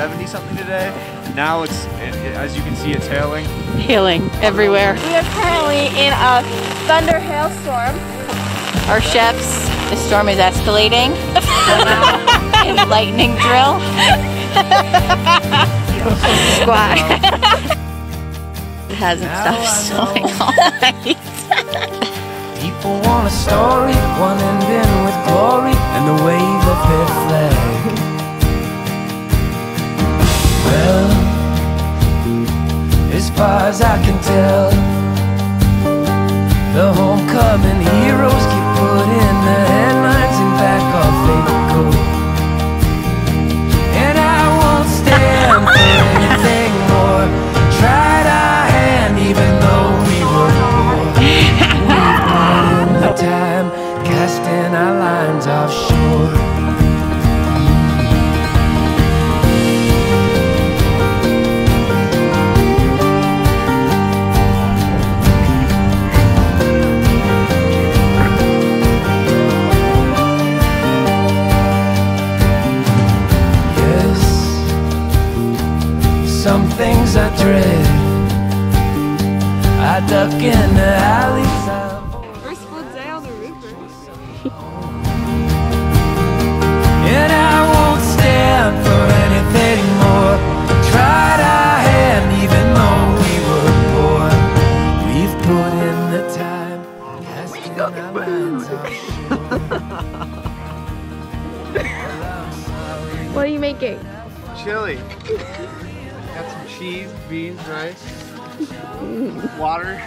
70 something today. Now it's, it, it, as you can see, it's hailing. Hailing everywhere. We are currently in a thunder hailstorm. Our chefs, the storm is escalating. In lightning drill. Squat. it hasn't stopped snowing all night. People want a story, one ending with glory and the wave of their flag. Well, as far as I can tell, the homecoming dread. I duck in the alleys. I avoid First full day on the river. And I won't stand for anything more. Tried our hand even though we were poor. We've put in the time. casting our minds offshore. What are you making? Chili. Got some cheese, beans, rice, water.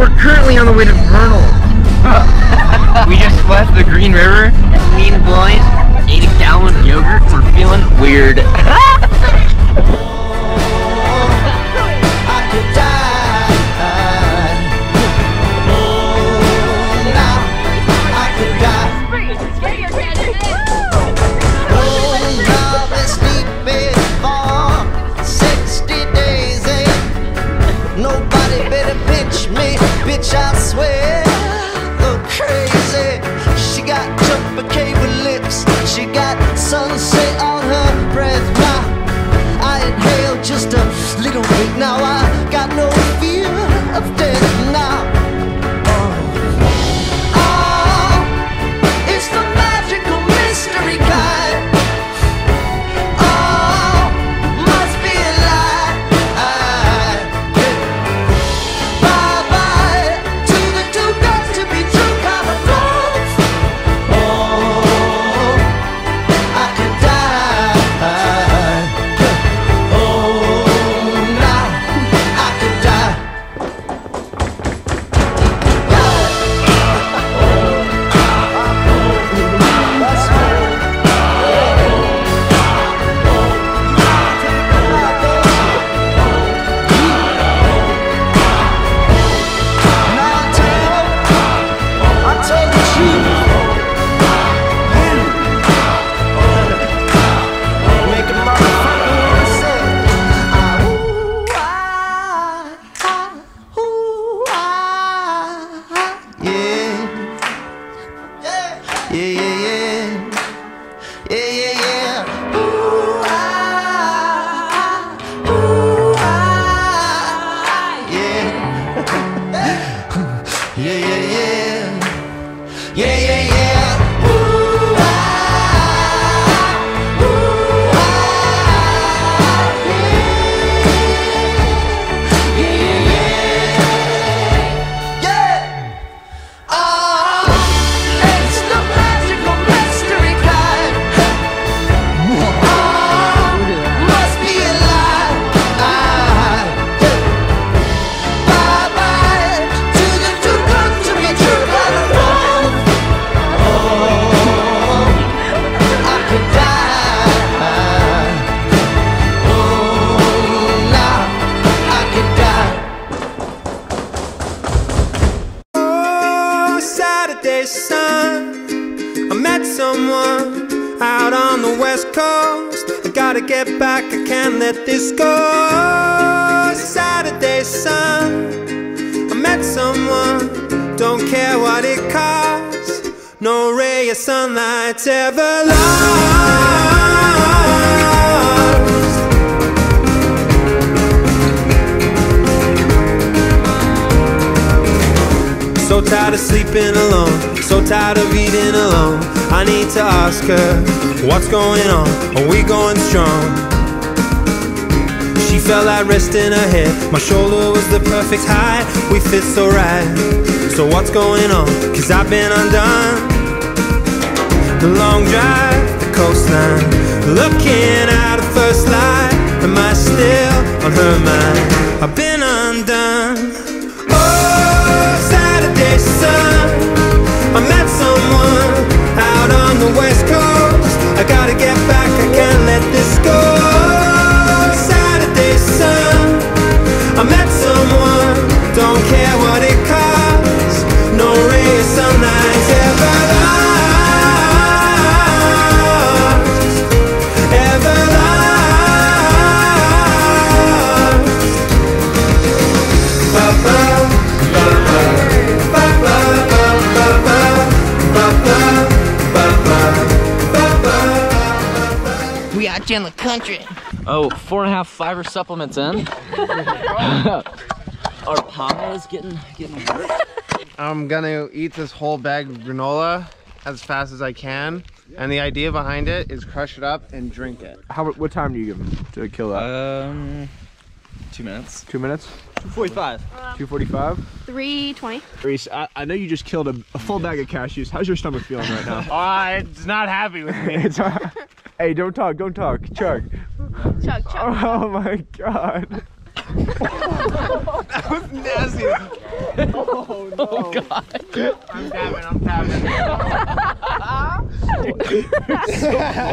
We're currently on the way to Vernal. we just left the Green River. Me and the boys ate a gallon of yogurt. We're feeling weird. bitch, I swear. Look crazy. She got jumper cable lips. She got sunset. eyes. Gotta get back, I can't let this go. Saturday sun. I met someone, don't care what it costs. No ray of sunlight's ever lost. So tired of sleeping alone, so tired of eating alone. I need to ask her, what's going on? Are we going strong? She felt like rest in her head. My shoulder was the perfect height. We fit so right. So what's going on? Cause I've been undone. The long drive, the coastline. Looking at her first light. Am I still on her mind? I've been undone. Oh, Saturday sun. We in the country. Oh, four and a half fiber supplements in. Our pie is getting getting hurt. I'm gonna eat this whole bag of granola as fast as I can. And the idea behind it is crush it up and drink it. How? What time do you give him to kill that? Um, two minutes. Two minutes. 45. Two forty-five. 320. Reese, I, I know you just killed a, a full bag of cashews. How's your stomach feeling right now? Ah, it's not happy with me. it's, hey, don't talk, don't talk. Chug. Chug, chug. Oh my god. that was nasty. Oh no. Oh god. I'm tapping, I'm tapping.